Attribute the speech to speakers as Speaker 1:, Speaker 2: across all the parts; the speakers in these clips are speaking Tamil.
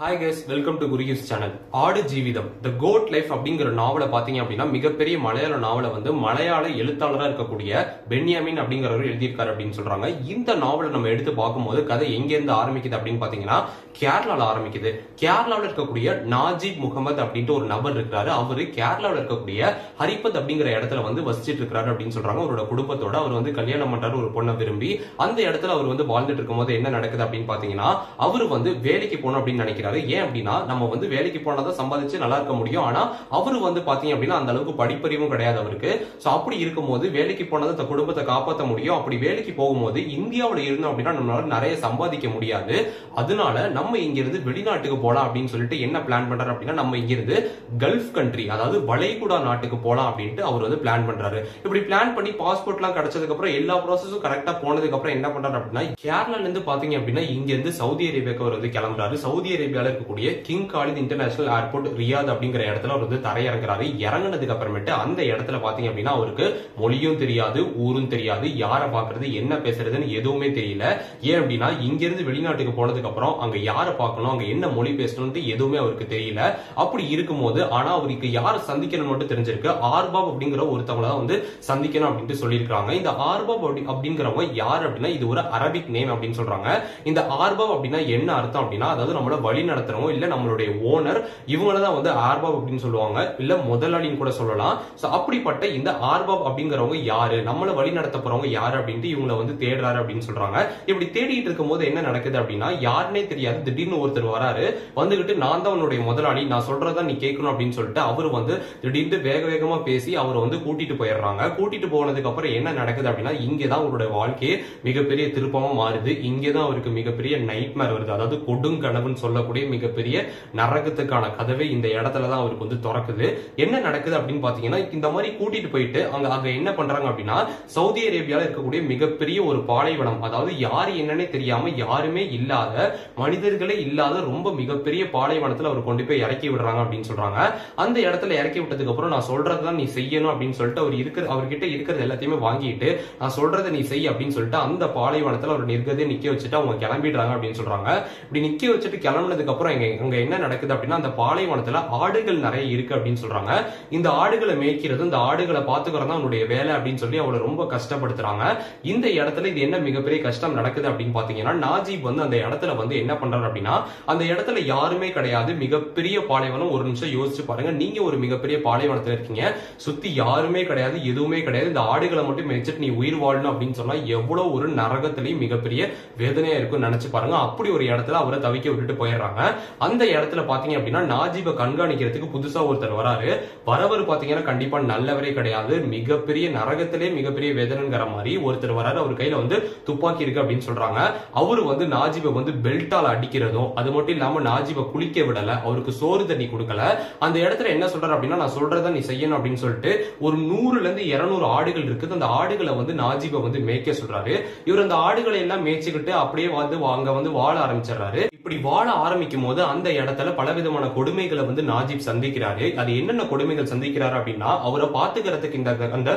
Speaker 1: ஹாய் கேஸ் வெல்கம் டு குருகிஸ் சேனல் ஆடு ஜீவிதம் த கோட் லைஃப் அப்படிங்கிற நாவலை பாத்தீங்க அப்படின்னா மிகப்பெரிய மலையாள நாவலை வந்து மலையாள எழுத்தாளராக இருக்கக்கூடிய பென்யாமின் அப்படிங்கிறவர் எழுதியிருக்காரு அப்படின்னு சொல்றாங்க. இந்த நாவலை நம்ம எடுத்து பார்க்கும்போது கதை எங்க இருந்து ஆரம்பிக்குது அப்படின்னு பாத்தீங்கன்னா கேரளாவில் ஆரம்பிக்குது. கேரளாவில் இருக்கக்கூடிய நாஜிப் முகமது அப்படின்ட்டு ஒரு நபர் இருக்கிறாரு. அவர் கேரளாவில் இருக்கக்கூடிய ஹரிபத் அப்படிங்கிற இடத்துல வந்து வசிச்சிட்டு இருக்காரு அப்படின்னு சொல்றாங்க. அவரோட குடும்பத்தோட அவர் வந்து கல்யாணம் பண்றாரு ஒரு பொண்ணை விரும்பி. அந்த இடத்துல அவர் வந்து வாழ்ந்துட்டு இருக்கும்போது என்ன நடக்குது அப்படின்னு பாத்தீங்கன்னா அவர் வந்து வேலைக்கு போகணும் அப்படின்னு நினைக்கிறார். ஏன் அப்படின்னா நம்ம வந்து வேலைக்கு போனாதான் சம்பாதிச்சு நல்லா இருக்க முடியும். ஆனா அவரு வந்து பாத்தீங்க அப்படின்னா அந்த அளவுக்கு படிப்பறிவும் கிடையாது அவருக்கு. சோ அப்படி இருக்கும்போது வேலைக்கு போனதை தன் குடும்பத்தை காப்பாற்ற முடியும். அப்படி வேலைக்கு போகும்போது இந்தியாவில் இருந்தோம் அப்படின்னா நம்மளால நிறைய சம்பாதிக்க முடியாது. அதனால நம்ம இங்க இருந்து வெளிநாட்டுக்கு போலாம் அப்படின்னு சொல்லிட்டு என்ன பிளான் பண்றாரு அப்படின்னா நம்ம இங்க இருந்து கல்ஃப் கண்ட்ரி அதாவது வளைகுடா நாட்டுக்கு போலாம் அப்படின்ட்டு அவர் வந்து பிளான் பண்றாரு. இப்படி பிளான் பண்ணி பாஸ்போர்ட் எல்லாம் கிடைச்சதுக்கு அப்புறம் எல்லா ப்ராசஸும் கரெக்டா போனதுக்கு அப்புறம் என்ன பண்றாரு அப்படின்னா கேரளால இருந்து பாத்தீங்க அப்படின்னா இங்க இருந்து சவுதி அரேபியாவுக்கு அவர் வந்து கிளம்புறாரு. சவுதி அரேபியா அரேபியால இருக்கக்கூடிய King Khalid International Airport Riyadh அப்படிங்கிற இடத்துல அவர் வந்து தரையிறங்குறாரு. இறங்குனதுக்கு அப்புறமேட்டு அந்த இடத்துல பாத்தீங்க அப்படின்னா அவருக்கு மொழியும் தெரியாது ஊரும் தெரியாது யாரை பாக்குறது என்ன பேசுறதுன்னு எதுவுமே தெரியல. ஏன் அப்படின்னா இங்கிருந்து வெளிநாட்டுக்கு போனதுக்கு அப்புறம் அங்க யாரை பார்க்கணும் அங்க என்ன மொழி பேசணும்னு எதுவுமே அவருக்கு தெரியல. அப்படி இருக்கும்போது ஆனா அவருக்கு யாரை சந்திக்கணும் மட்டும் தெரிஞ்சிருக்கு ஆர்பாப் அப்படிங்கிற ஒருத்தவங்கள தான் வந்து சந்திக்கணும் அப்படின்ட்டு சொல்லியிருக்காங்க இந்த ஆர்பாப் அப்படி அப்படிங்கிறவங்க யார் அப்படின்னா இது ஒரு அரபிக் நேம் அப்படின்னு சொல்றாங்க. இந்த ஆர்பாப் அப்படின்னா என்ன அர்த்தம் அப்படின்னா அதாவது நம்மளோட வழி நடத்துறவங்க இல்ல நம்மளுடைய ஓனர் இவங்கள தான் வந்து ஆர்பாப் அப்படின்னு சொல்லுவாங்க இல்ல முதலாளின்னு கூட சொல்லலாம். சோ அப்படிப்பட்ட இந்த ஆர்பாப் அப்படிங்கிறவங்க யாரு? நம்மள வழி நடத்த போறவங்க யாரு அப்படின்ட்டு இவங்கள வந்து தேடுறாரு அப்படின்னு சொல்றாங்க. இப்படி தேடிட்டு இருக்கும்போது என்ன நடக்குது அப்படின்னா யாருன்னே தெரியாது. திடீர்னு ஒருத்தர் வராரு. வந்துகிட்டு நான் தான் உன்னுடைய முதலாளி. நான் சொல்றதா நீ கேட்கணும் அப்படின்னு சொல்லிட்டு அவர் வந்து திடீர்னு வேக வேகமா பேசி அவரை வந்து கூட்டிட்டு போயிடுறாங்க. கூட்டிட்டு போனதுக்கு அப்புறம் என்ன நடக்குது அப்படின்னா இங்கதான் அவருடைய வாழ்க்கையே மிகப்பெரிய திருப்பமா மாறுது. இங்கதான் அவருக்கு மிகப்பெரிய நைட்மேர் வருது. அதாவது கொடுங்கனவுன்னு சொல்லக்கூடிய மிகப்பெரிய நரகத்துக்கான கதவை இந்த இடத்துல தான் அவருக்கு வந்து திறக்குது. என்ன நடக்குது அப்படின்னு பாத்தீங்கன்னா இந்த மாதிரி கூட்டிட்டு போயிட்டு அங்க அங்க என்ன பண்றாங்க அப்படின்னா சவுதி அரேபியால இருக்கக்கூடிய மிகப்பெரிய ஒரு பாலைவனம் அதாவது யாரு என்னன்னே தெரியாம யாருமே இல்லாத மனிதர்களே இல்லாத ரொம்ப மிகப்பெரிய பாலைவனத்துல அவர் கொண்டு போய் இறக்கி விடுறாங்க அப்படின்னு சொல்றாங்க. அந்த இடத்துல இறக்கி விட்டதுக்கு அப்புறம் நான் சொல்றதுதான் நீ செய்யணும் அப்படின்னு சொல்லிட்டு அவர் இருக்கிற அவர்கிட்ட இருக்கிறது எல்லாத்தையுமே வாங்கிட்டு நான் சொல்றதை நீ செய் அப்படின்னு சொல்லிட்டு அந்த பாலைவனத்துல அவர் நிற்கதே நிக்க வச்சுட்டு அவங்க கிளம்பிடுறாங்க அப்படின்னு சொல்றாங்க. இப்படி நிக்க வச்சுட்டு கிளம்புனது கிளம்புனதுக்கு அப்புறம் இங்க என்ன நடக்குது அப்படின்னா அந்த பாலைவனத்துல ஆடுகள் நிறைய இருக்கு அப்படின்னு சொல்றாங்க. இந்த ஆடுகளை மேய்க்கிறது இந்த ஆடுகளை பாத்துக்கிறது தான் அவனுடைய வேலை அப்படின்னு சொல்லி அவளை ரொம்ப கஷ்டப்படுத்துறாங்க. இந்த இடத்துல இது என்ன மிகப்பெரிய கஷ்டம் நடக்குது அப்படின்னு பாத்தீங்கன்னா நாஜீப் வந்து அந்த இடத்துல வந்து என்ன பண்றாரு அப்படின்னா அந்த இடத்துல யாருமே கிடையாது. மிகப்பெரிய பாலைவனம் ஒரு நிமிஷம் யோசிச்சு பாருங்க. நீங்க ஒரு மிகப்பெரிய பாலைவனத்துல இருக்கீங்க. சுத்தி யாருமே கிடையாது எதுவுமே கிடையாது. இந்த ஆடுகளை மட்டும் மேய்ச்சிட்டு நீ உயிர் வாழணும் அப்படின்னு சொன்னா எவ்வளவு ஒரு நரகத்திலையும் மிகப்பெரிய வேதனையா இருக்கும் நினைச்சு பாருங்க. அப்படி ஒரு இடத்துல அவரை தவிக்க விட்டுட்டு போயிடுறாங்க. அந்த இடத்துல பாத்தீங்க அப்படின்னா நாஜிபை கண்காணிக்கிறதுக்கு புதுசா ஒருத்தர் வராரு. வரவர் பாத்தீங்கன்னா கண்டிப்பா நல்லவரே கிடையாது. மிகப்பெரிய நரகத்திலே மிகப்பெரிய வேதனைங்கிற மாதிரி ஒருத்தர் வராரு. அவர் கையில வந்து துப்பாக்கி இருக்கு அப்படின்னு சொல்றாங்க. அவரு வந்து நாஜிபை வந்து பெல்ட்டால அடிக்கிறதும் அது மட்டும் இல்லாம நாஜிபை குளிக்க விடல. அவருக்கு சோறு தண்ணி கொடுக்கல. அந்த இடத்துல என்ன சொல்றாரு அப்படின்னா நான் சொல்றதை நீ செய்யணும் அப்படின்னு சொல்லிட்டு ஒரு நூறுல இருந்து இருநூறு ஆடுகள் இருக்குது. அந்த ஆடுகளை வந்து நாஜிபை வந்து மேய்க்க சொல்றாரு. இவர் அந்த ஆடுகளை எல்லாம் மேய்ச்சிக்கிட்டு அப்படியே வந்து அங்க வந்து வாழ ஆரம்பிச்சிடுறாரு. இப்படி வாழ ஆரம்பிக்கும் போது அந்த இடத்துல பலவிதமான கொடுமைகளை வந்து நாஜிப் சந்திக்கிறாரு. அது என்னென்ன கொடுமைகள் சந்திக்கிறாரு அப்படின்னா அவரை பாத்துக்கிறதுக்கு இந்த அந்த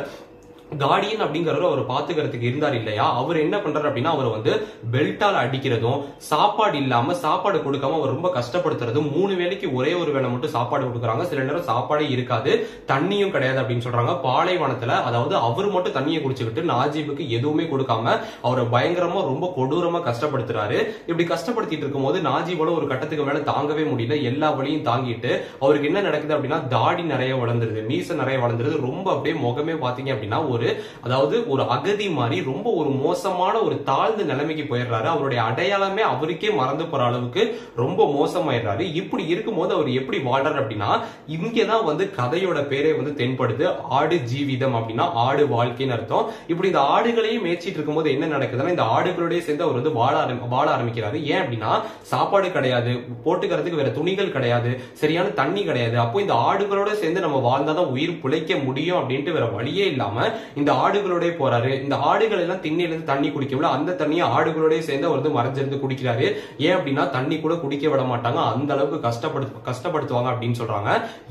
Speaker 1: கார்டியன் அப்படிங்கிறவர் அவர் பாத்துக்கிறதுக்கு இருந்தார் இல்லையா? அவர் என்ன பண்றாரு அப்படின்னா அவர் வந்து பெல்ட்டால் அடிக்கிறதும் சாப்பாடு இல்லாம சாப்பாடு கொடுக்காம அவர் ரொம்ப கஷ்டப்படுத்துறதும் மூணு வேளைக்கு ஒரே ஒரு வேளை மட்டும் சாப்பாடு கொடுக்குறாங்க. சில நேரம் சாப்பாடே இருக்காது தண்ணியும் கிடையாது அப்படின்னு சொல்றாங்க. பாலைவனத்துல அதாவது அவர் மட்டும் தண்ணியை குடிச்சுக்கிட்டு நாஜீபுக்கு எதுவுமே கொடுக்காம அவரை பயங்கரமா ரொம்ப கொடூரமா கஷ்டப்படுத்துறாரு. இப்படி கஷ்டப்படுத்திட்டு இருக்கும்போது நாஜீபோட ஒரு கட்டத்துக்கு மேல தாங்கவே முடியல. எல்லா வழியும் தாங்கிட்டு அவருக்கு என்ன நடக்குது அப்படின்னா தாடி நிறைய வளர்ந்துருது மீச நிறைய வளர்ந்துருது. ரொம்ப அப்படியே முகமே பாத்தீங்க அப்படின்னா ஒரு அதாவது ஒரு அகதி மாதிரி ரொம்ப ஒரு மோசமான ஒரு தாழ்ந்த நிலைமைக்கு போயிடுறாரு. அவருடைய அடையாளமே அவருக்கே மறந்து போற அளவுக்கு ரொம்ப மோசமாயிடுறாரு. இப்படி இருக்கும்போது அவர் எப்படி வாழ்றாரு அப்படின்னா இங்கேதான் வந்து கதையோட பேரே வந்து தென்படுது. ஆடு ஜீவிதம் அப்படின்னா ஆடு வாழ்க்கைன்னு அர்த்தம். இப்படி இந்த ஆடுகளையும் மேய்ச்சிட்டு இருக்கும்போது என்ன நடக்குதுன்னா இந்த ஆடுகளோடய சேர்ந்து அவர் வந்து வாழ ஆரம் வாழ ஆரம்பிக்கிறாரு. ஏன் அப்படின்னா சாப்பாடு கிடையாது போட்டுக்கிறதுக்கு வேற துணிகள் கிடையாது சரியான தண்ணி கிடையாது. அப்போ இந்த ஆடுகளோட சேர்ந்து நம்ம வாழ்ந்தாதான் உயிர் பிழைக்க முடியும் அப்படின்ட்டு வேற வழியே இல்லாம இந்த ஆடுகளோட போறாரு. இந்த ஆடுகள் எல்லாம் திண்ணிலிருந்து தண்ணி குடிக்கல அந்த தண்ணியை ஆடுகளோட சேர்ந்து அவர் வந்து மறைஞ்சிருந்து குடிக்கிறாரு. ஏன் அப்படின்னா தண்ணி கூட குடிக்க விட மாட்டாங்க. அந்த அளவுக்கு கஷ்டப்படுத்து கஷ்டப்படுத்துவாங்க அப்படின்னு சொல்றாங்க.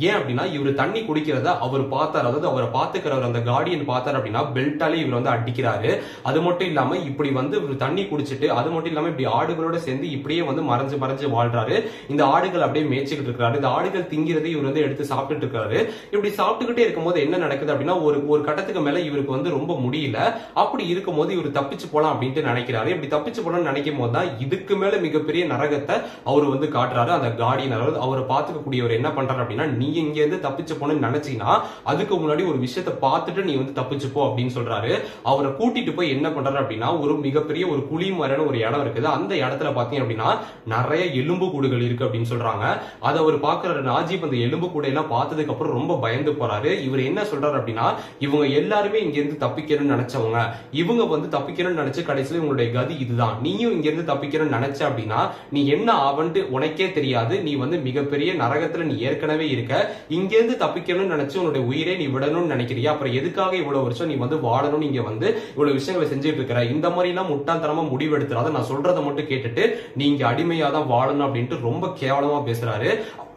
Speaker 1: ஏன் அப்படின்னா இவர் தண்ணி குடிக்கிறத அவர் பார்த்தார். அதாவது அவரை பார்த்துக்கிறவர் அந்த கார்டியன் பார்த்தார் அப்படின்னா பெல்ட்டாலே இவர் வந்து அடிக்கிறாரு. அது மட்டும் இல்லாம இப்படி வந்து இவர் தண்ணி குடிச்சிட்டு அது மட்டும் இல்லாம இப்படி ஆடுகளோட சேர்ந்து இப்படியே வந்து மறைஞ்சு மறைஞ்சு வாழ்றாரு. இந்த ஆடுகள் அப்படியே மேய்ச்சிக்கிட்டு இருக்காரு இந்த ஆடுகள் திங்கிறதை இவர் வந்து எடுத்து சாப்பிட்டுட்டு இருக்காரு இப்படி சாப்பிட்டுக்கிட்டே இருக்கும்போது என்ன நடக்குது அப்படின்னா ஒரு ஒரு கட்டத்துக்கு மேல இவருக்கு வந்து ரொம்ப முடியல. அப்படி இருக்கும் போது இவர் தப்பிச்சு போலாம் அப்படின்ட்டு நினைக்கிறாரு. இப்படி தப்பிச்சு போலாம்னு நினைக்கும் போது தான் இதுக்கு மேல மிகப்பெரிய நரகத்தை அவர் வந்து காட்டுறாரு. அந்த கார்டியன் அதாவது அவரை பார்த்துக்கக்கூடியவர் என்ன பண்றாரு அப்படின்னா நீ இங்க இருந்து தப்பிச்சு போனேன்னு நினைச்சீங்கன்னா அதுக்கு முன்னாடி ஒரு விஷயத்த பார்த்துட்டு நீ வந்து தப்பிச்சு போ அப்படின்னு சொல்றாரு. அவரை கூட்டிட்டு போய் என்ன பண்றாரு அப்படின்னா ஒரு மிகப்பெரிய ஒரு குழி மாதிரியான ஒரு இடம் இருக்குது. அந்த இடத்துல பாத்தீங்க அப்படின்னா நிறைய எலும்பு கூடுகள் இருக்கு அப்படின்னு சொல்றாங்க. அதை அவர் பாக்குறாரு நாஜிப் அந்த எலும்பு கூடையெல்லாம் பார்த்ததுக்கு அப்புறம் ரொம்ப பயந்து போறாரு. இவர் என்ன சொல்றாரு அப்படின்னா இவங்க எல்லாருமே எல்லாருமே இருந்து தப்பிக்கணும்னு நினைச்சவங்க இவங்க வந்து தப்பிக்கணும்னு நினைச்சு கடைசியில உங்களுடைய கதி இதுதான். நீயும் இங்கேருந்து தப்பிக்கணும்னு நினைச்ச அப்படின்னா நீ என்ன ஆவன்ட்டு உனக்கே தெரியாது. நீ வந்து மிகப்பெரிய நரகத்துல நீ ஏற்கனவே இருக்க. இங்கேருந்து தப்பிக்கணும்னு நினைச்சு உன்னுடைய உயிரை நீ விடணும்னு நினைக்கிறியா? அப்புறம் எதுக்காக இவ்வளவு வருஷம் நீ வந்து வாழணும் இங்க வந்து இவ்வளவு விஷயங்களை செஞ்சுட்டு இருக்கிற? இந்த மாதிரி எல்லாம் முட்டாள்தனமா முடிவெடுத்துறாத. நான் சொல்றதை மட்டும் கேட்டுட்டு நீங்க அடிமையா தான் வாழணும் அப்படின்ட்டு ரொம்ப கேவலமா பேசுறாரு.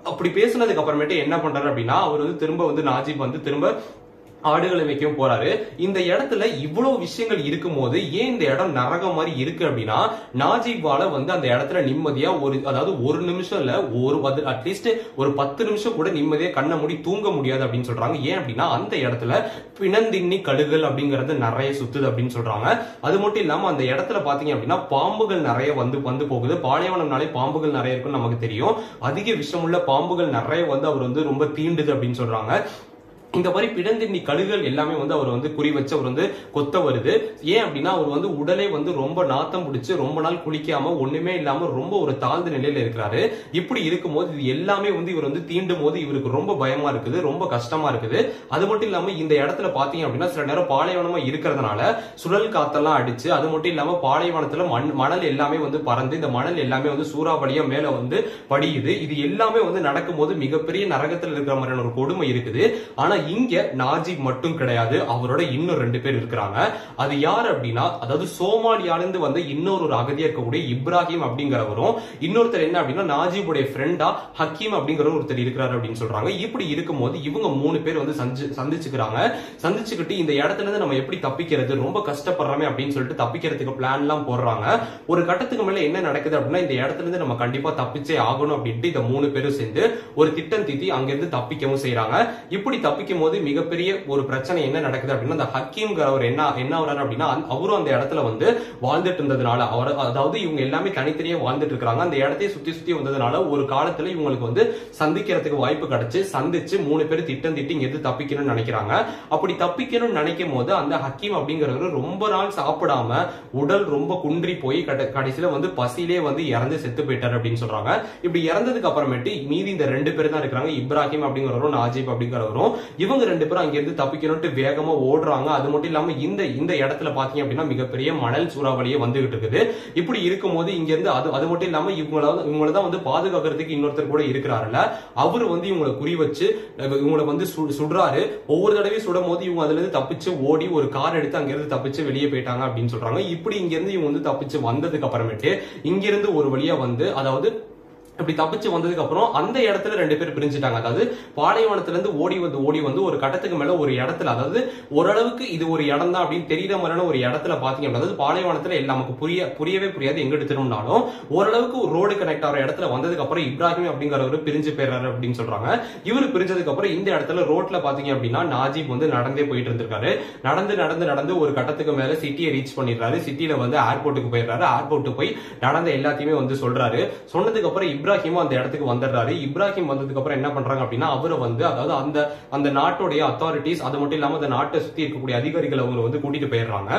Speaker 1: அப்படி பேசுனதுக்கு அப்புறமேட்டு என்ன பண்றாரு அப்படின்னா அவர் வந்து திரும்ப வந்து நாஜிப் வந்து திரும்ப ஆடுகளை வைக்கவும் போறாரு. இந்த இடத்துல இவ்வளவு விஷயங்கள் இருக்கும்போது ஏன் இந்த இடம் நரகம் மாதிரி இருக்கு அப்படின்னா நாஜிபால வந்து அந்த இடத்துல நிம்மதியா ஒரு அதாவது ஒரு நிமிஷம் இல்ல ஒரு அட்லீஸ்ட் ஒரு பத்து நிமிஷம் கூட நிம்மதியா கண்ணை மூடி தூங்க முடியாது அப்படின்னு சொல்றாங்க. ஏன் அப்படின்னா அந்த இடத்துல பிணந்தின்னி கழுகுகள் அப்படிங்கறது நிறைய சுத்துது அப்படின்னு சொல்றாங்க. அது மட்டும் இல்லாம அந்த இடத்துல பாத்தீங்க அப்படின்னா பாம்புகள் நிறைய வந்து வந்து போகுது. பாலைவனம்னாலே பாம்புகள் நிறைய இருக்குன்னு நமக்கு தெரியும். அதிக விஷமுள்ள பாம்புகள் நிறைய வந்து அவர் வந்து ரொம்ப தீண்டுது அப்படின்னு சொல்றாங்க. இந்த மாதிரி பிடந்தின்னி கழுகுகள் எல்லாமே வந்து அவர் வந்து குறி வச்சு அவர் வந்து கொத்த வருது. ஏன் அப்படின்னா அவர் வந்து உடலே வந்து ரொம்ப நாத்தம் பிடிச்சு ரொம்ப நாள் குளிக்காம ஒண்ணுமே இல்லாம ரொம்ப ஒரு தாழ்ந்த நிலையில இருக்கிறாரு. இப்படி இருக்கும்போது இது எல்லாமே வந்து இவர் வந்து தீண்டும் போது இவருக்கு ரொம்ப பயமா இருக்குது ரொம்ப கஷ்டமா இருக்குது. அது மட்டும் இல்லாம இந்த இடத்துல பாத்தீங்க அப்படின்னா சில நேரம் பாலைவனமா இருக்கிறதுனால சுழல் காத்தெல்லாம் அடிச்சு அது மட்டும் இல்லாம பாலைவனத்துல மண் மணல் எல்லாமே வந்து பறந்து இந்த மணல் எல்லாமே வந்து சூறாவளியா மேல வந்து படியுது. இது எல்லாமே வந்து நடக்கும்போது மிகப்பெரிய நரகத்தில் இருக்கிற மாதிரியான ஒரு கொடுமை இருக்குது. ஆனா இங்க நாஜிப் மட்டும் கிடையாது அவரோட இன்னும் ரெண்டு பேர் இருக்கிறாங்க. அது யார் அப்படின்னா அதாவது சோமாலியால இருந்து வந்து இன்னொரு ஒரு அகதியா இருக்கக்கூடிய இப்ராஹிம் அப்படிங்கிறவரும் இன்னொருத்தர் என்ன அப்படின்னா நாஜிபுடைய ஃப்ரெண்டா ஹக்கீம் அப்படிங்கிற ஒருத்தர் இருக்கிறாரு அப்படின்னு சொல்றாங்க. இப்படி இருக்கும்போது இவங்க மூணு பேர் வந்து சந்திச்சுக்கிறாங்க. சந்திச்சுக்கிட்டு இந்த இடத்துல இருந்து நம்ம எப்படி தப்பிக்கிறது ரொம்ப கஷ்டப்படுறோமே அப்படின்னு சொல்லிட்டு தப்பிக்கிறதுக்கு பிளான் எல்லாம் போடுறாங்க. ஒரு கட்டத்துக்கு மேல என்ன நடக்குது அப்படின்னா இந்த இடத்துல இருந்து நம்ம கண்டிப்பா தப்பிச்சே ஆகணும் அப்படின்ட்டு இந்த மூணு பேரும் சேர்ந்து ஒரு திட்டம் தீத்தி அங்கிருந்து தப்பிக்கவும் செய்யறாங்க இப்படி தப்பிக்க தப்பிக்கும் போது மிகப்பெரிய ஒரு பிரச்சனை என்ன நடக்குது அப்படின்னா அந்த ஹக்கீம்ங்கிறவர் என்ன என்ன ஆகுறாரு அப்படின்னா அவரும் அந்த இடத்துல வந்து வாழ்ந்துட்டு இருந்ததுனால அவர் அதாவது இவங்க எல்லாமே தனித்தனியா வாழ்ந்துட்டு இருக்காங்க அந்த இடத்தையே சுத்தி சுத்தி வந்ததுனால ஒரு காலத்துல இவங்களுக்கு வந்து சந்திக்கிறதுக்கு வாய்ப்பு கிடைச்சு சந்திச்சு மூணு பேர் திட்டம் திட்டி எது தப்பிக்கணும்னு நினைக்கிறாங்க. அப்படி தப்பிக்கணும்னு நினைக்கும் போது அந்த ஹக்கீம் அப்படிங்கிறவர் ரொம்ப நாள் சாப்பிடாம உடல் ரொம்ப குன்றி போய் கடைசியில வந்து பசியிலே வந்து இறந்து செத்து போயிட்டாரு அப்படின்னு சொல்றாங்க. இப்படி இறந்ததுக்கு அப்புறமேட்டு மீதி இந்த ரெண்டு பேர் தான் இருக்கிறாங்க. இப்ராஹிம் அப்படிங்கிறவரும் நாஜிப் அப்படிங்கிறவரும். இவங்க ரெண்டு பேரும் அங்கிருந்து தப்பிக்கணும்ட்டு வேகமா ஓடுறாங்க. அது மட்டும் இல்லாம இந்த இந்த இடத்துல பாத்தீங்க அப்படின்னா மிகப்பெரிய மணல் சூறாவளியே வந்துகிட்டு இருக்குது. இப்படி இருக்கும்போது இங்க இருந்து அது அது மட்டும் இல்லாம இவங்கள இவங்கள தான் வந்து பாதுகாக்கிறதுக்கு இன்னொருத்தர் கூட இருக்கிறாருல்ல. அவர் வந்து இவங்களை குறி வச்சு இவங்களை வந்து சுடுறாரு. ஒவ்வொரு தடவையும் சுடும் போது இவங்க அதுல இருந்து தப்பிச்சு ஓடி ஒரு கார் எடுத்து அங்கிருந்து தப்பிச்சு வெளியே போயிட்டாங்க அப்படின்னு சொல்றாங்க. இப்படி இங்க இருந்து இவங்க வந்து தப்பிச்சு வந்ததுக்கு அப்புறமேட்டு இங்கிருந்து ஒரு வழியா வந்து அதாவது இப்படி தப்பிச்சு வந்ததுக்கு அப்புறம் அந்த இடத்துல ரெண்டு பேர் பிரிஞ்சுட்டாங்க. அதாவது பாலைவனத்துல இருந்து ஓடி வந்து ஓடி வந்து ஒரு கட்டத்துக்கு மேல ஒரு இடத்துல அதாவது ஓரளவுக்கு இது ஒரு இடம் தான் அப்படின்னு தெரியற மாதிரியான ஒரு இடத்துல பாத்தீங்க அப்படின்னா அதாவது பாலைவனத்துல எல்லாம் நமக்கு புரிய புரியவே புரியாது எங்க எடுத்துட்டோம்னாலும் ஓரளவுக்கு ஒரு ரோடு கனெக்ட் ஆகிற இடத்துல வந்ததுக்கு அப்புறம் இப்ராஹிம் அப்படிங்கிறவரு பிரிஞ்சு போயிடுறாரு அப்படின்னு சொல்றாங்க. இவரு பிரிஞ்சதுக்கு அப்புறம் இந்த இடத்துல ரோட்ல பாத்தீங்க அப்படின்னா நாஜிப் வந்து நடந்தே போயிட்டு இருந்திருக்காரு. நடந்து நடந்து நடந்து ஒரு கட்டத்துக்கு மேல சிட்டியை ரீச் பண்ணிடுறாரு. சிட்டியில வந்து ஏர்போர்ட்டுக்கு போயிடுறாரு. ஏர்போர்ட்டுக்கு போய் நடந்த எல்லாத்தையுமே வந்து சொல்றாரு. சொன்னதுக்கு அப்புறம் இப்ராஹிமும் அந்த இடத்துக்கு வந்துடுறாரு. இப்ராஹிம் வந்ததுக்கு அப்புறம் என்ன பண்றாங்க அப்படின்னா அவரை வந்து அதாவது அந்த அந்த நாட்டுடைய அத்தாரிட்டிஸ் அது மட்டும் இல்லாம அந்த நாட்டை சுத்தி இருக்கக்கூடிய அதிகாரிகள் அவங்களை வந்து கூட்டிட்டு போயிடுறாங்க.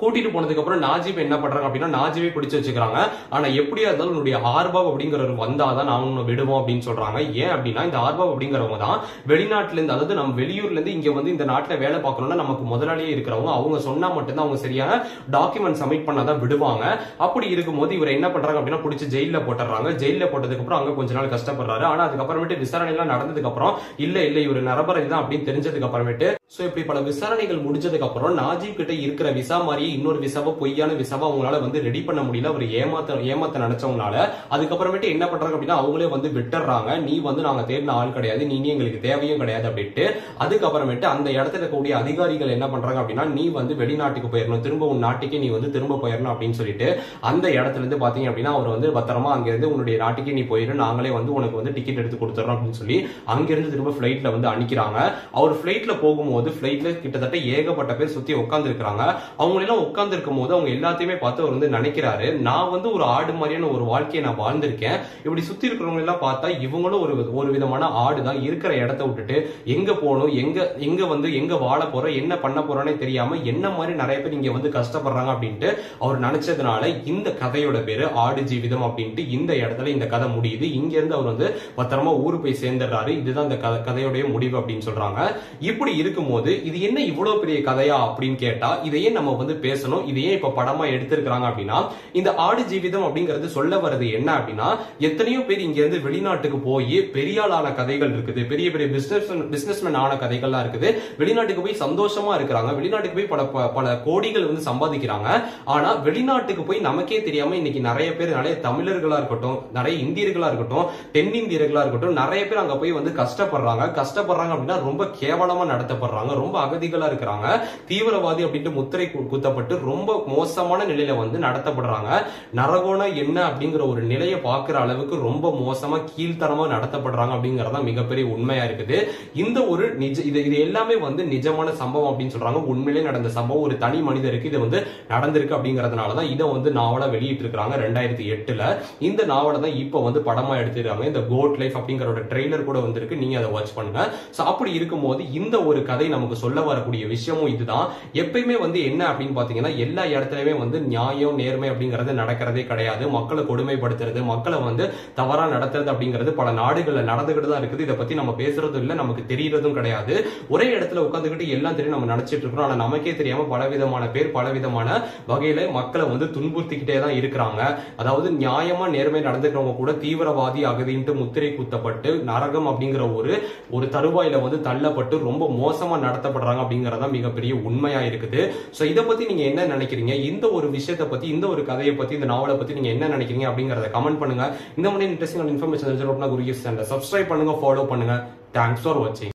Speaker 1: கூட்டிட்டு போனதுக்கு அப்புறம் நாஜிப் என்ன பண்றாங்க அப்படின்னா நாஜிபை பிடிச்சு வச்சுக்கிறாங்க. ஆனா எப்படியா இருந்தாலும் உன்னுடைய ஆர்பாப் அப்படிங்கிறவர் வந்தாதான் நான் உன்னை விடுவோம் அப்படின்னு சொல்றாங்க. ஏன் அப்படின்னா இந்த ஆர்பாப் அப்படிங்கிறவங்க தான் வெளிநாட்டுல இருந்து அதாவது நம்ம வெளியூர்ல இருந்து இங்க வந்து இந்த நாட்டுல வேலை பார்க்கணும்னா நமக்கு முதலாளியே இருக்கிறவங்க. அவங்க சொன்னா மட்டும்தான் அவங்க சரியான டாக்குமெண்ட் சப்மிட் பண்ணாதான் விடுவாங்க. அப்படி இருக்கும்போது இவர் என்ன பண்றாங்க அப்படின்னா பிடிச்சி ஜெயில போட்டுறாங்க. ஜெயில போட்டதுக்கு அப்புறம் அங்க கொஞ்ச நாள் கஷ்டப்படுறாரு. ஆனா அதுக்கப்புறமேட்டு விசாரணை எல்லாம் நடந்ததுக்கு அப்புறம் இல்ல இல்ல இவர் நரபரை தான் அப்படின்னு தெரிஞ்சதுக்கு அப்புறமேட்டு சோ இப்படி பல விசாரணைகள் முடிஞ்சதுக்கு அப்புறம் நாஜீப் கிட்ட இருக்கிற விசா மாதிரி இன்னொரு விசாவை பொய்யான விசாவை அவங்களால வந்து ரெடி பண்ண முடியல. அவர் ஏமாத்த ஏமாத்த நினைச்சவங்களால. அதுக்கப்புறமேட்டு என்ன பண்றாங்க அப்படின்னா அவங்களே வந்து விட்டுறாங்க. நீ வந்து நாங்க தேடின ஆள் கிடையாது. நீ எங்களுக்கு தேவையும் கிடையாது அப்படின்ட்டு. அதுக்கப்புறமேட்டு அந்த இடத்துல இருக்கக்கூடிய அதிகாரிகள் என்ன பண்றாங்க அப்படின்னா நீ வந்து வெளிநாட்டுக்கு போயிடணும் திரும்ப உன் நாட்டுக்கே நீ வந்து திரும்ப போயிடணும் அப்படின்னு சொல்லிட்டு அந்த இடத்துல இருந்து பாத்தீங்க அப்படின்னா அவர் வந்து பத்திரமா அங்கிருந்து உன்னுடைய நாட்டுக்கே நீ போயிரு. நாங்களே வந்து உனக்கு வந்து டிக்கெட் எடுத்து கொடுத்துறோம் அப்படின்னு சொல்லி அங்கிருந்து திரும்ப பிளைட்ல வந்து அனுக்கிறாங்க அவர் பிளைட்ல போகும்போது பிளைட்ல கிட்டத்தட்ட ஏகப்பட்ட பேர் சுத்தி உட்கார்ந்து இருக்கிறாங்க அவங்க உட்கார்ந்து இருக்கும் போது அவங்க எல்லாத்தையுமே பார்த்து அவர் வந்து நினைக்கிறாரு. நான் வந்து ஒரு ஆடு மாதிரியான ஒரு வாழ்க்கையை நான் வாழ்ந்திருக்கேன். இப்படி சுத்தி இருக்கிறவங்க எல்லாம் பார்த்தா இவங்களும் ஒரு ஒரு விதமான ஆடு தான் இருக்கிற இடத்த விட்டுட்டு எங்க போகணும்? எங்க எங்க வந்து எங்க வாழ போறோம் என்ன பண்ண போறோன்னே தெரியாம என்ன மாதிரி நிறைய பேர் இங்க வந்து கஷ்டப்படுறாங்க அப்படின்ட்டு அவர் நினைச்சதுனால இந்த கதையோட பேரு ஆடு ஜீவிதம் அப்படின்ட்டு இந்த இடத்துல இந்த கதை முடியுது. இங்க இருந்து அவர் வந்து பத்திரமா ஊரு போய் சேர்ந்துடுறாரு. இதுதான் இந்த கதை- கதையோடைய முடிவு அப்படின்னு சொல்றாங்க. இப்படி இருக்கும்போது இது என்ன இவ்வளவு பெரிய கதையா அப்படின்னு கேட்டா இதையே நம்ம வந்து பேசணும். இதையே இப்ப படமா எடுத்திருக்கிறாங்க அப்படின்னா இந்த ஆடு ஜீவிதம் அப்படிங்கிறது சொல்ல வர்றது என்ன அப்படின்னா எத்தனையோ பேர் இங்க இருந்து வெளிநாட்டுக்கு போய் பெரியாளான கதைகள் இருக்குது. பெரிய பெரிய பிசினஸ் பிசினஸ்மேன் ஆன கதைகள்லாம் இருக்குது. வெளிநாட்டுக்கு போய் சந்தோஷமா இருக்கிறாங்க. வெளிநாட்டுக்கு போய் பல பல கோடிகள் வந்து சம்பாதிக்கிறாங்க. ஆனா வெளிநாட்டுக்கு போய் நமக்கே தெரியாம இன்னைக்கு நிறைய பேர் நிறைய தமிழர்களா இருக்கட்டும் நிறைய இந்தியர்களா இருக்கட்டும் தென்னிந்தியர்களா இருக்கட்டும் நிறைய பேர் அங்க போய் வந்து கஷ்டப்படுறாங்க. கஷ்டப்படுறாங்க அப்படின்னா ரொம்ப கேவலமா நடத்தப்படுறாங்க. ரொம்ப அகதிகளா இருக்கிறாங்க. தீவிரவாதி அப்படின்ட்டு முத்திரை குத்தப்பட்டு குத்தப்பட்டு ரொம்ப மோசமான நிலையில வந்து நடத்தப்படுறாங்க. நரகோண என்ன அப்படிங்கிற ஒரு நிலையை பார்க்குற அளவுக்கு ரொம்ப மோசமா கீழ்த்தரமா நடத்தப்படுறாங்க அப்படிங்கறத மிகப்பெரிய உண்மையா இருக்குது. இந்த ஒரு நிஜ இது இது எல்லாமே வந்து நிஜமான சம்பவம் அப்படின்னு சொல்றாங்க. உண்மையிலே நடந்த சம்பவம் ஒரு தனி மனிதருக்கு இது வந்து நடந்திருக்கு அப்படிங்கறதுனால தான் இதை வந்து நாவலா வெளியிட்டு இருக்காங்க ரெண்டாயிரத்தி எட்டுல. இந்த நாவலை தான் இப்போ வந்து படமா எடுத்துருக்காங்க. இந்த கோட் லைஃப் அப்படிங்கிற ஒரு ட்ரெய்லர் கூட வந்திருக்கு. நீங்க அதை வாட்ச் பண்ணுங்க. சோ அப்படி இருக்கும்போது இந்த ஒரு கதை நமக்கு சொல்ல வரக்கூடிய விஷயமும் இதுதான். எப்பயுமே வந்து என்ன அப்படின்னு பார்த்தீங்கன்னா எல்லா இடத்துலயுமே வந்து நியாயம் நேர்மை அப்படிங்கிறது நடக்கிறதே கிடையாது. மக்களை கொடுமைப்படுத்துறது மக்களை வந்து தவறா நடத்துறது அப்படிங்கிறது பல நாடுகளில் நடந்துகிட்டு தான் இருக்குது. இதை பத்தி நம்ம பேசுறதும் இல்லை நமக்கு தெரியறதும் கிடையாது. ஒரே இடத்துல உட்காந்துக்கிட்டு எல்லாம் தெரியும் நம்ம நினைச்சிட்டு இருக்கிறோம். ஆனா நமக்கே தெரியாம பலவிதமான பேர் பலவிதமான வகையில மக்களை வந்து துன்புறுத்திக்கிட்டே தான் இருக்கிறாங்க. அதாவது நியாயமா நேர்மை நடந்துக்கிறவங்க கூட தீவிரவாதி அகதின்ட்டு முத்திரை குத்தப்பட்டு நரகம் அப்படிங்கிற ஒரு ஒரு தருவாயில வந்து தள்ளப்பட்டு ரொம்ப மோசமா நடத்தப்படுறாங்க அப்படிங்கறதா மிகப்பெரிய உண்மையா இருக்குது. சோ இதை பத்தி நீங்க என்ன நினைக்கிறீங்க? இந்த ஒரு விஷயத்தை பத்தி இந்த ஒரு கதையை பத்தி இந்த நாவலை பத்தி நீங்க என்ன நினைக்கிறீங்க அப்படிங்கறத கமெண்ட் பண்ணுங்க. இந்த மாதிரி இன்ட்ரெஸ்டிங் இன்ஃபர்மேஷன் தெரிஞ்சிருக்கா குருகி சேனலை சப்ஸ்கிரைப் பண்ணுங்க ஃபாலோ பண்ணுங்க. தேங்க்ஸ் ஃபார் வாட்சிங்